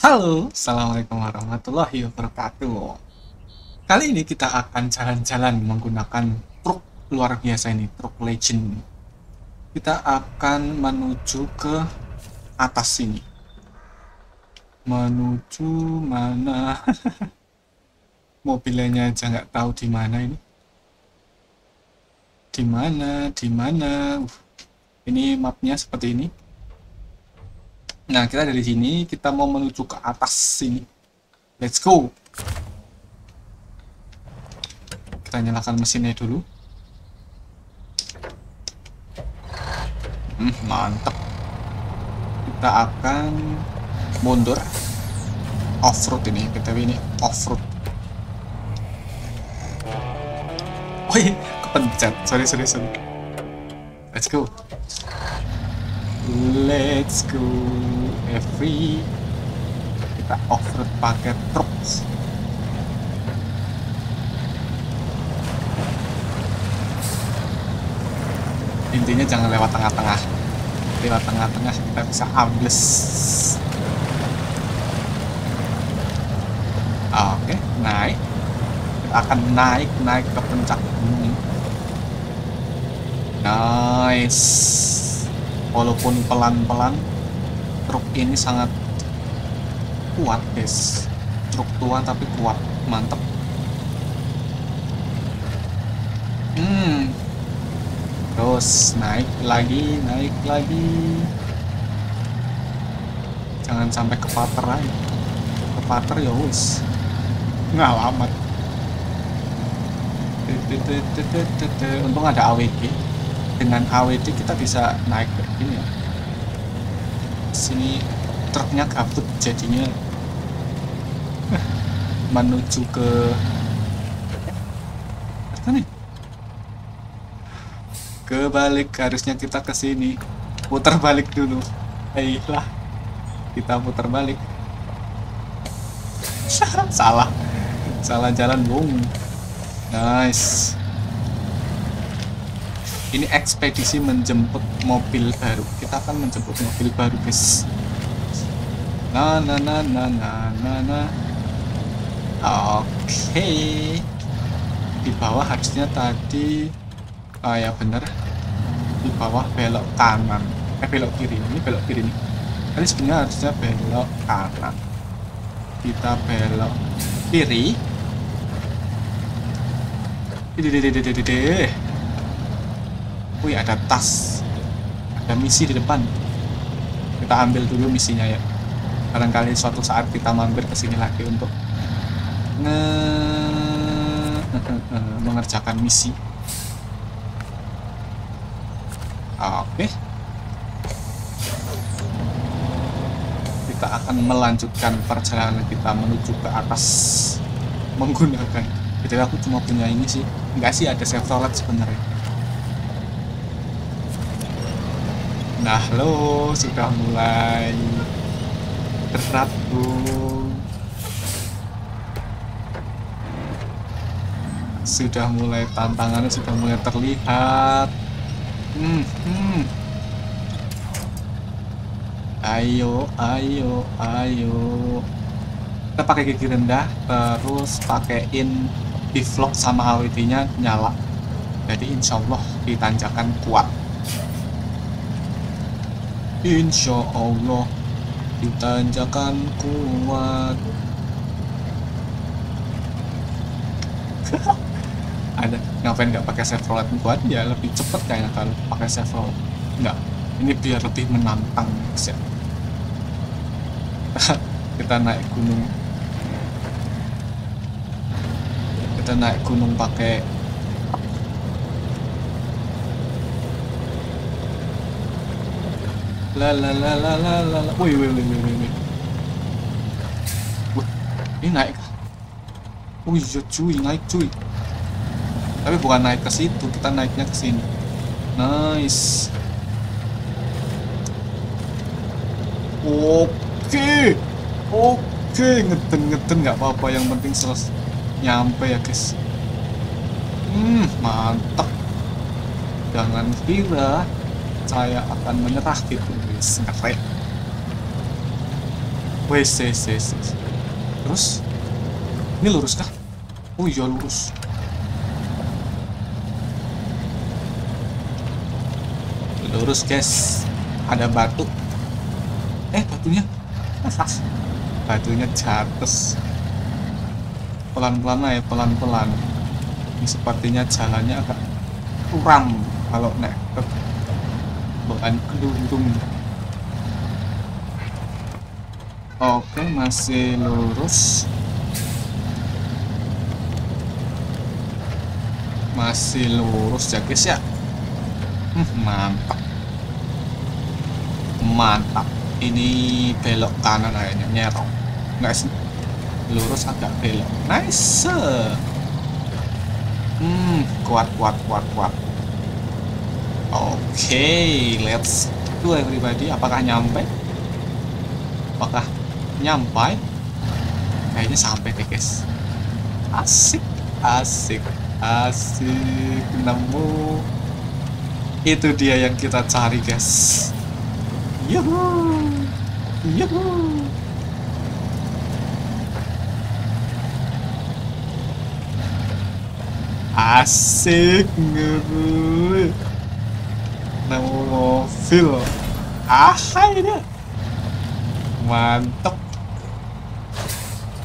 Halo, Assalamualaikum warahmatullahi wabarakatuh. Kali ini kita akan jalan-jalan menggunakan truk luar biasa ini, truk legend. Kita akan menuju ke atas sini. Menuju mana? Mobilnya aja nggak tahu di mana ini. Di mana? Di mana? Uh, ini mapnya seperti ini. Nah, kita dari sini kita mau menuju ke atas sini. Let's go. Kita nyalakan mesinnya dulu. Hmm, mantap. Kita akan mundur off-road ini. BTW ini off-road. Oh iya, kepencet. Sorry, sorry, sorry. Let's go. Let's go every kita off-road pakai truk intinya jangan lewat tengah-tengah. Lewat tengah-tengah kita bisa ambles. Oke naik. Kita akan naik naik ke puncak gunung. Nice walaupun pelan-pelan truk ini sangat kuat guys. Truk tua tapi kuat mantep. Hmm. Terus naik lagi naik lagi. Jangan sampai ke pater aja. Ke pater ya wis. Ngalamat untung ada AWD dengan AWD kita bisa naik ke ini ya. Sini truknya kabut jadinya menuju ke mana kebalik harusnya kita ke sini. Putar balik dulu. Eh lah kita putar balik. Salah. Salah jalan bung. Nice ini ekspedisi menjemput mobil baru. Kita akan menjemput mobil baru guys. Na na na na na na na. Oke. Di bawah harusnya tadi oh ya bener di bawah belok kanan. Eh belok kiri. Ini belok kiri nih. Tadi sebenarnya harusnya belok kanan. Kita belok kiri. Dede, Wih ada tas. Ada misi di depan. Kita ambil dulu misinya ya. Barangkali suatu saat kita mampir ke sini lagi untuk nge mengerjakan misi. Oke. Kita akan melanjutkan perjalanan kita menuju ke atas Menggunakan. Jadi aku cuma punya ini sih. Enggak sih ada Chevrolet sebenarnya Nah lo sudah mulai berat bung Sudah mulai tantangannya sudah mulai terlihat. Hmm, hmm. Ayo, ayo, ayo. Kita pakai gigi rendah Terus pakaiin vlog sama AWD nya nyala. Jadi insya Allah ditanjakan kuat Insya Allah ditanjakan kuat. Ada ngapain nggak pakai Chevrolet? Kuat ya lebih cepet kayaknya kalau pakai Chevrolet. Nggak ini biar lebih menantang ya. kita naik gunung. Kita naik gunung pakai la la la la la la la. Wih wih wih wih wih wih ini naik. Oh iya cuy naik cuy. Tapi bukan naik ke situ kita naiknya ke sini. Nice. Oke. Oke ngeten ngeten nggak apa-apa. Yang penting selesai nyampe ya guys. Hmm mantap. Jangan kira saya akan menyerah gitu. Guys ngeri wes wes wes terus? Ini lurus kah? Oh iya lurus. Lurus guys. Ada batu. Eh batunya? Batunya jatuh pelan-pelan ya pelan-pelan. Ini sepertinya jalannya agak kurang kalau naik ke bahan kedung oke masih lurus. Masih lurus ya guys ya. Hmm, mantap. Mantap. Ini belok kanan kayaknya nyerong sih? Lurus agak belok. Nice. Hmm kuat kuat kuat kuat okay, let's go everybody. Apakah nyampe? Apakah nyampe kayaknya sampai deh guys. Asik asik asik. Nemu. Itu dia yang kita cari guys. Yuhu. Yuhu. Asik ngeru nemu mobil aha ini. Mantep.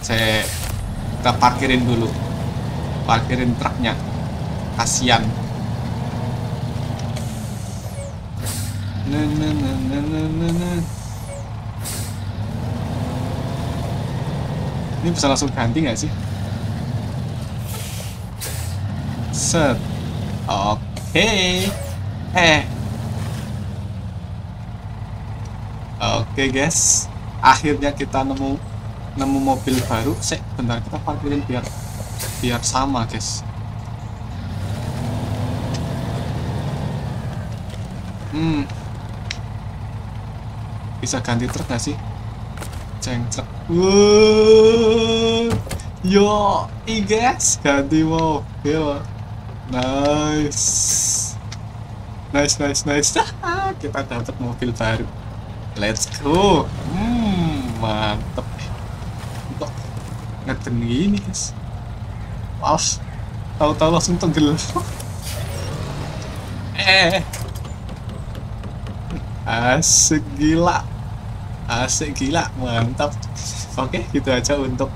Saya kita parkirin dulu. Parkirin truknya. Kasian. Ini bisa langsung ganti nggak sih? Set. Oke. Okay. eh oke okay, guys. Akhirnya kita nemu nemu mobil baru. Sih bentar kita parkirin biar biar sama guys. Hmm. Bisa ganti truk gak sih? Cengcek yo i guys. Ganti mobil. Nice. Nice, nice, nice. Kita dapat mobil baru. Let's go. Hmm, mantep. Kok ngeten gini, guys. Maus. Tahu-tahu langsung tenggelam. eh. Asik gila. Asik gila, mantap. Oke, gitu aja untuk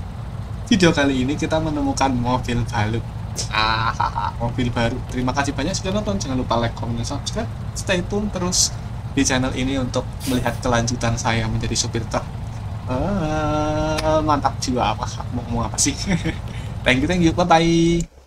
video kali ini kita menemukan mobil baru ah mobil baru terima kasih banyak sudah nonton jangan lupa like comment dan subscribe stay tune terus di channel ini untuk melihat kelanjutan saya menjadi supir truk. Uh, mantap jiwa apa? Mau ngomong apa sih? Thank you thank you. Bye bye